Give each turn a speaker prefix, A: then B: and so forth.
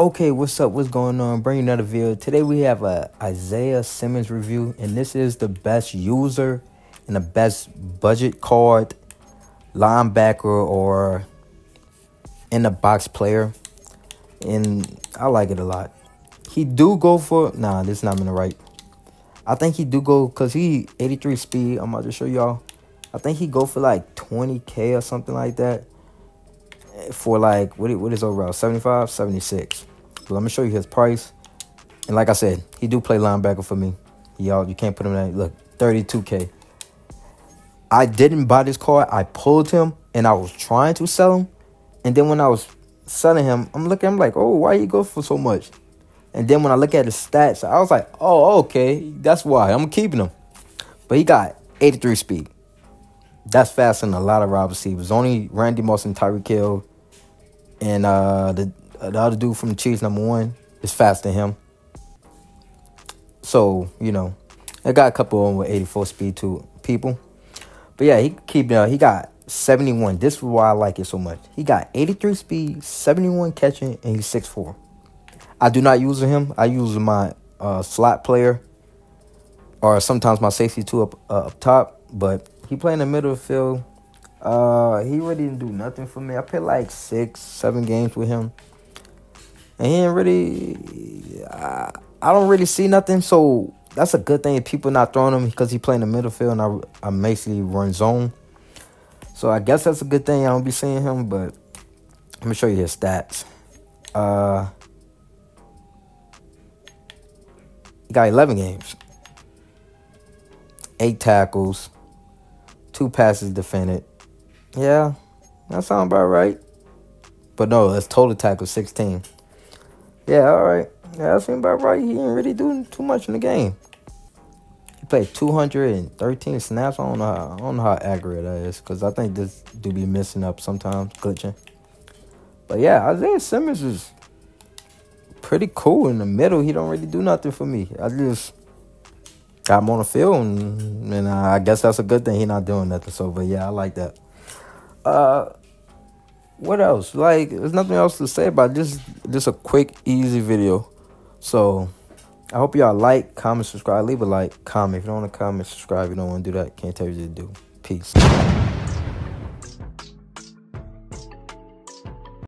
A: Okay, what's up? What's going on? Bringing another video. Today we have a Isaiah Simmons review, and this is the best user and the best budget card linebacker or in the box player, and I like it a lot. He do go for nah, this is not gonna right. I think he do go because he 83 speed. I'm about to show y'all. I think he go for like 20k or something like that eh, for like what what is overall 75 76 let me show you his price. And like i said he do play linebacker for me. Y'all you can't put him in look 32k i didn't buy this card i pulled him and i was trying to sell him. And then when i was selling him i'm looking i'm like oh why you go for so much? And then when i look at his stats i was like oh okay that's why i'm keeping him. But he got 83 speed. That's faster than a lot of wide receivers. Only Randy Moss and Tyreek Hill. And uh, the the other dude from the Chiefs, number one, is faster than him. So you know, I got a couple of them with 84 speed to people, but yeah, he keep uh, he got 71. This is why I like it so much. He got 83 speed, 71 catching, and he's 6'4". I do not use him. I use my uh, slot player, or sometimes my safety two up uh, up top. But he play in the middle of the field. Uh, he really didn't do nothing for me. I played like six, seven games with him, and he really. I, I don't really see nothing. So that's a good thing. People not throwing him because he playing the middle field, and I I basically run zone. So I guess that's a good thing. I don't be seeing him, but let me show you his stats. Uh, he got 11 games, eight tackles, two passes defended, yeah, that sounds about right. But no, that's total tackle 16. Yeah, all right. Yeah, that seems about right. He didn't really do too much in the game. He played 213 snaps. I don't know how, I don't know how accurate that is because I think this do be missing up sometimes, glitching. But yeah, Isaiah Simmons is pretty cool in the middle. He don't really do nothing for me. I just got him on the field, and, and I guess that's a good thing. He not doing nothing. So, but yeah, I like that. Uh, what else? Like, there's nothing else to say about this. Just a quick, easy video. So, I hope y'all like, comment, subscribe. Leave a like, comment. If you don't want to comment, subscribe. If you don't want to do that, can't tell you to do. Peace.